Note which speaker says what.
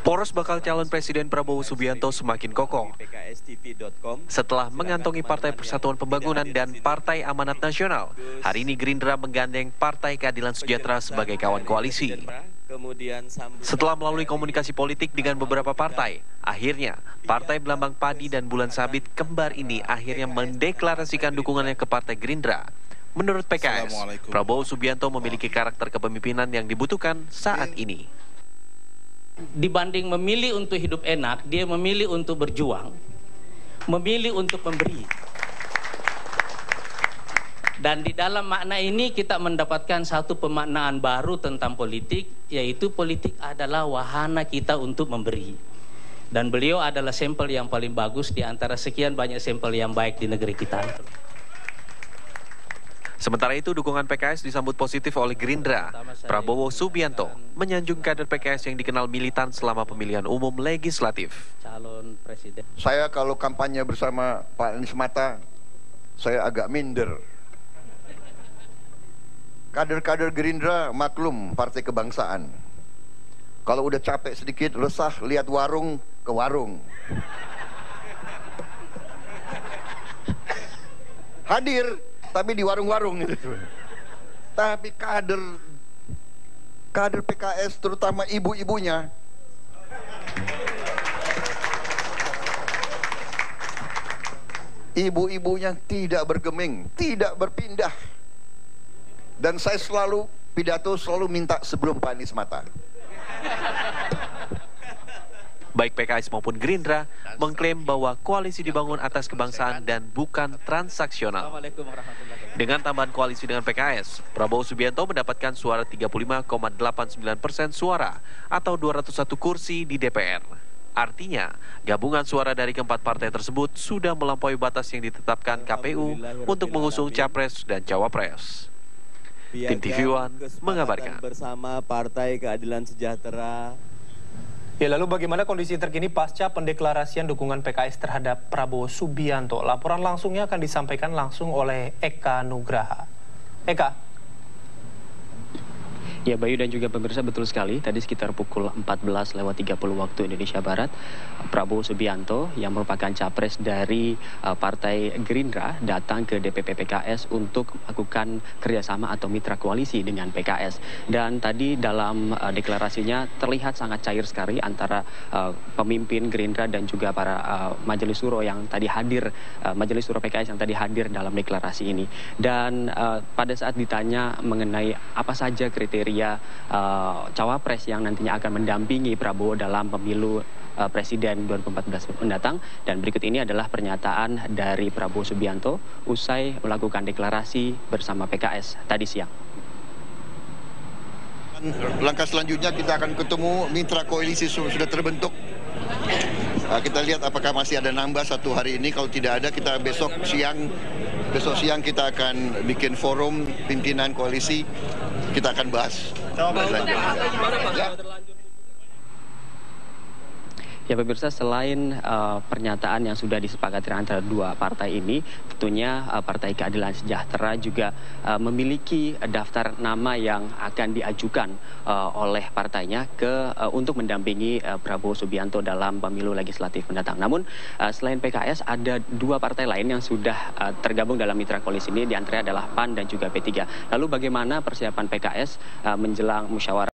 Speaker 1: Poros bakal calon Presiden Prabowo Subianto semakin kokoh setelah mengantongi Partai Persatuan Pembangunan dan Partai Amanat Nasional. Hari ini Gerindra menggandeng Partai Keadilan Sejahtera sebagai kawan koalisi. Setelah melalui komunikasi politik dengan beberapa partai, akhirnya Partai Belambang Padi dan Bulan Sabit kembar ini akhirnya mendeklarasikan dukungannya ke Partai Gerindra. Menurut PKS, Prabowo Subianto memiliki karakter kepemimpinan yang dibutuhkan saat ini
Speaker 2: dibanding memilih untuk hidup enak, dia memilih untuk berjuang, memilih untuk memberi. Dan di dalam makna ini kita mendapatkan satu pemaknaan baru tentang politik, yaitu politik adalah wahana kita untuk memberi. Dan beliau adalah sampel yang paling bagus di antara sekian banyak sampel yang baik di negeri kita.
Speaker 1: Sementara itu, dukungan PKS disambut positif oleh Gerindra. Prabowo Subianto menyanjung kader PKS yang dikenal militan selama pemilihan umum legislatif.
Speaker 3: Saya kalau kampanye bersama Pak Anies Mata, saya agak minder. Kader-kader Gerindra maklum partai kebangsaan. Kalau udah capek sedikit, lesah, lihat warung ke warung. Hadir tapi di warung-warung gitu. Tapi kader kader PKS terutama ibu-ibunya ibu-ibunya tidak bergeming, tidak berpindah. Dan saya selalu pidato selalu minta sebelum Pak Anies mata.
Speaker 1: Baik PKS maupun Gerindra mengklaim bahwa koalisi dibangun atas kebangsaan dan bukan transaksional. Dengan tambahan koalisi dengan PKS, Prabowo Subianto mendapatkan suara 35,89 persen suara atau 201 kursi di DPR. Artinya, gabungan suara dari keempat partai tersebut sudah melampaui batas yang ditetapkan KPU untuk mengusung capres dan cawapres. Tim TV One mengabarkan.
Speaker 4: Bersama Partai Keadilan Sejahtera
Speaker 5: Ya, lalu bagaimana kondisi terkini pasca pendeklarasian dukungan PKS terhadap Prabowo Subianto? Laporan langsungnya akan disampaikan langsung oleh Eka Nugraha. Eka.
Speaker 6: Ya Bayu dan juga pemirsa betul sekali. Tadi sekitar pukul 14 lewat 30 waktu Indonesia Barat Prabowo Subianto yang merupakan capres dari uh, Partai Gerindra datang ke DPP PKS untuk melakukan kerjasama atau mitra koalisi dengan PKS dan tadi dalam uh, deklarasinya terlihat sangat cair sekali antara uh, pemimpin Gerindra dan juga para majelis suro yang tadi hadir majelis suro PKS yang tadi hadir dalam deklarasi ini. Dan pada saat ditanya mengenai apa saja kriteria kriteria uh, cawapres yang nantinya akan mendampingi Prabowo dalam pemilu uh, Presiden 2014 mendatang. Dan berikut ini adalah pernyataan dari Prabowo Subianto usai melakukan deklarasi bersama PKS tadi siang.
Speaker 3: Langkah selanjutnya kita akan ketemu mitra koalisi sudah terbentuk. Uh, kita lihat apakah masih ada nambah satu hari ini. Kalau tidak ada, kita besok siang besok siang kita akan bikin forum pimpinan koalisi kita akan bahas.
Speaker 6: Ya pemirsa, selain uh, pernyataan yang sudah disepakati antara dua partai ini, tentunya uh, Partai Keadilan Sejahtera juga uh, memiliki daftar nama yang akan diajukan uh, oleh partainya ke uh, untuk mendampingi uh, Prabowo Subianto dalam pemilu legislatif mendatang. Namun uh, selain PKS ada dua partai lain yang sudah uh, tergabung dalam mitra koalisi ini, di antara adalah PAN dan juga P3. Lalu bagaimana persiapan PKS uh, menjelang musyawarah